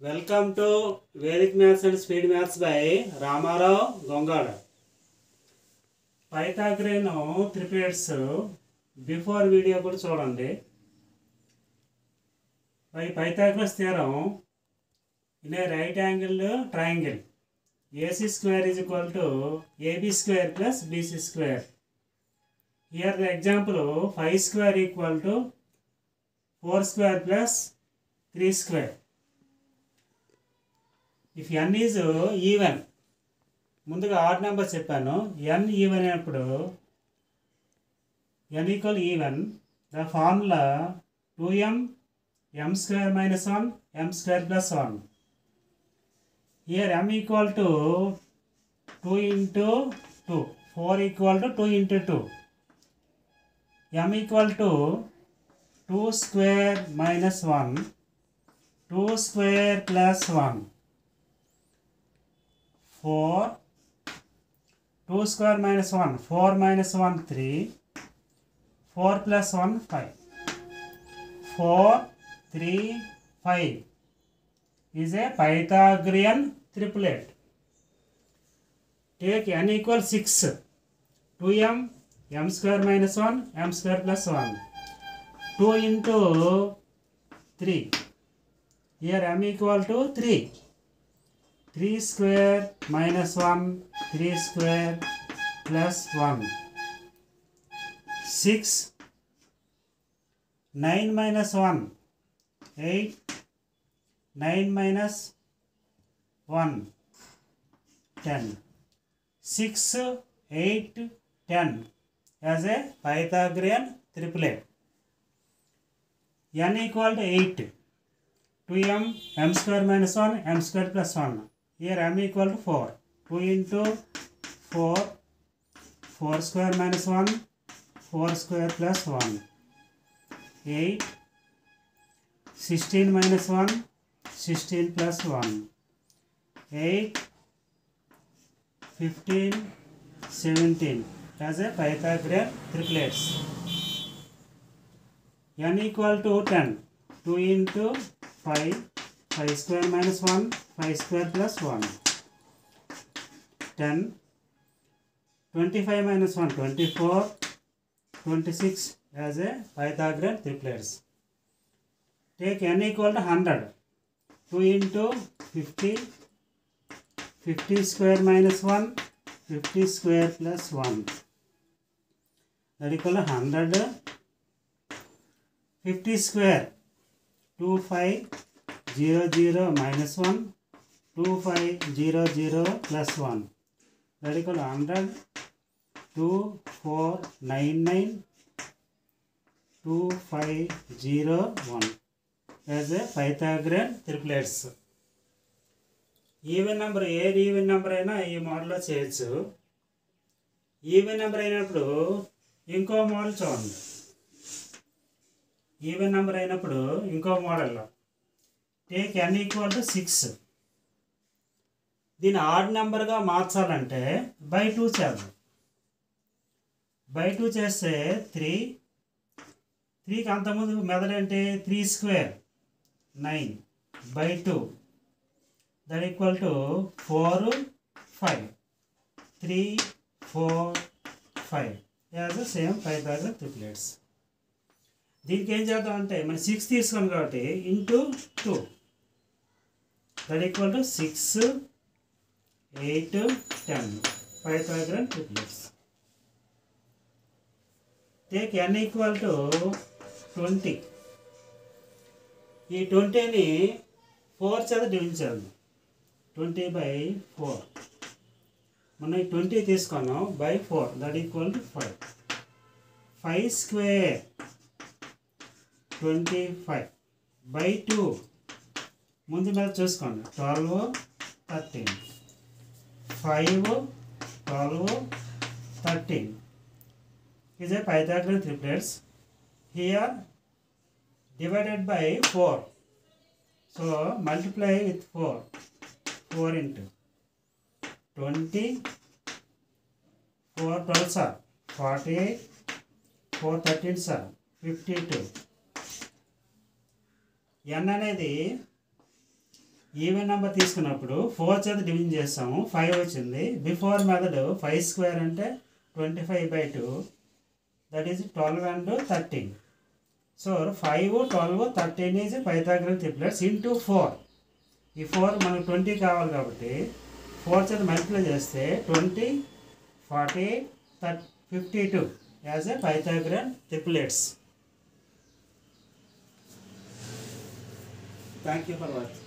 Welcome to Vedic maths and speed maths by Ramarao Gongada Pythagorean triples before video కూడా చూడండి. పై Pythagoras theorem in a right angle triangle AC square is equal to AB square plus BC square here the example five square equal to four square plus three square if N is even ముందుగా odd number చెప్పాను. ఎన్ even అయినప్పుడు N equal even the formula two M M square minus one M square plus one here M equal to two into two four equal to two into two M equal to two square minus one two square plus one four two square minus one four minus one three four plus one five four three five is a Pythagorean triplet take n equal 6 2m m square minus 1 m square plus 1 2 into 3 here m equal to 3 three square minus one three square plus one six nine minus one eight nine minus one ten six eight ten as a Pythagorean triplet N equal to eight two M M square minus one M square plus one here m equal to 4 2 into 4 4 square minus 1 4 square plus 1 8 16 minus 1 16 plus 1 8 15 17 as a Pythagorean triplets n equal to 10 2 into 5 5 square minus 1 5 square plus 1 10 25 minus 1 24 26 as a Pythagorean triplets. Take n equal to 100 2 into 50 50 square minus 1 50 square plus 1 that equal to 100 50 square 2 5 zero zero minus one two five zero zero plus one. That equal hundred two four nine nine two five zero one as a Pythagorean triplets even number ఏది even number అయినా ఈ మోడల్లో చేయొచ్చు. Even number అయినప్పుడు ఇంకో model చూడండి. Even number అయినప్పుడు ఇంకో మోడల్లో take n equal to six దీన్ని ఆడ్ నెంబర్గా మార్చాలంటే బై టూ చేద్దాం. బై టూ చేస్తే త్రీ త్రీకి అంతకుముందు మెదడంటే? Three square nine by two that equal to four five three four five as same five thousand three plates దీనికి ఏం చేద్దాం అంటే మనం సిక్స్ తీసుకున్నాం కాబట్టి into two that equal to six eight ten five thousand triplets take n equal to twenty ఈ ట్వంటీని four చేత డివిజన్ చేద్దాం. ట్వంటీ బై ఫోర్ మనం ఈ ట్వంటీ తీసుకున్నాం by four that equal to five five square twenty five by two ముందు మీద చూసుకోండి. Twelve thirteen. Five twelve thirteen. ఇదే Pythagorean triplets here divided by four so multiply with four four into twenty four twelve sir forty eight four thirteen sir fifty two N అనేది even number తీసుకున్నప్పుడు four చేత division చేస్తాము five వచ్చింది. Before method five square అంటే twenty five by two. That is twelve and thirteen. So five twelve thirteen is Pythagorean triplets into four ఈ four మనకు twenty కావాలి కాబట్టి ఫోర్ చేత మల్టిప్లై చేస్తే twenty forty thirty fifty two as a Pythagorean triplets thank you for watching